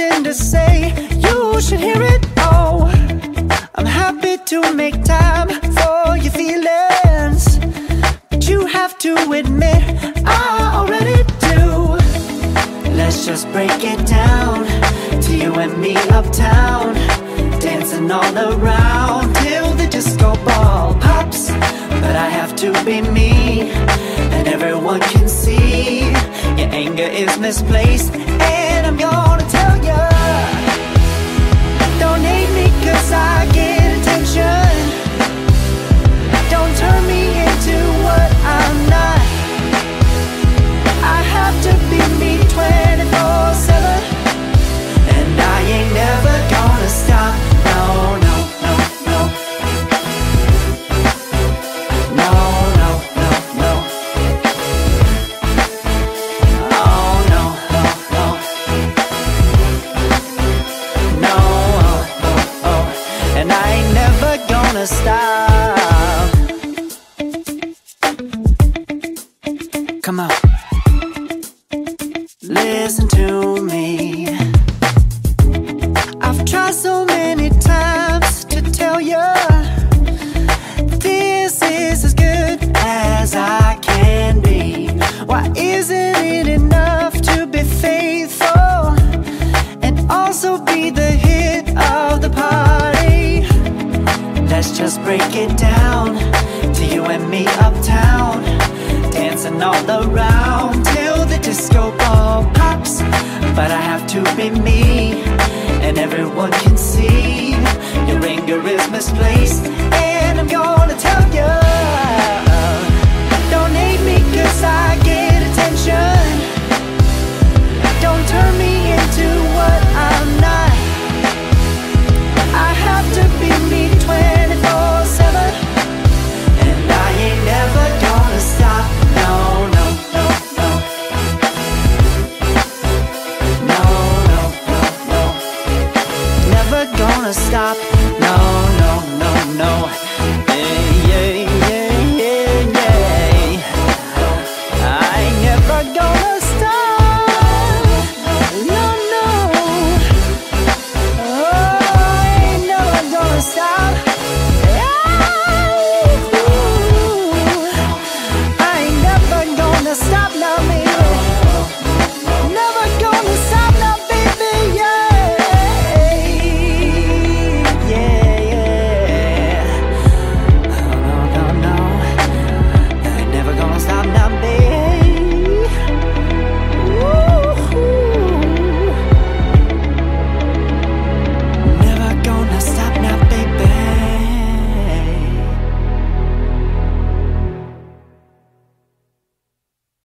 got something to say, you should hear it. all I'm happy to make time for your feelings. But you have to admit, I already do. Let's just break it down to you and me uptown. Dancing all around till the disco ball pops. But I have to be me, and everyone can see your anger is misplaced. And I'm gonna I ain't never gonna stop. Come on, listen to me. I've tried so many times to tell you this is as good as I can be. Why isn't it break it down to you and me uptown, dancing all around till the disco ball pops. But I have to be me, and everyone can see stop.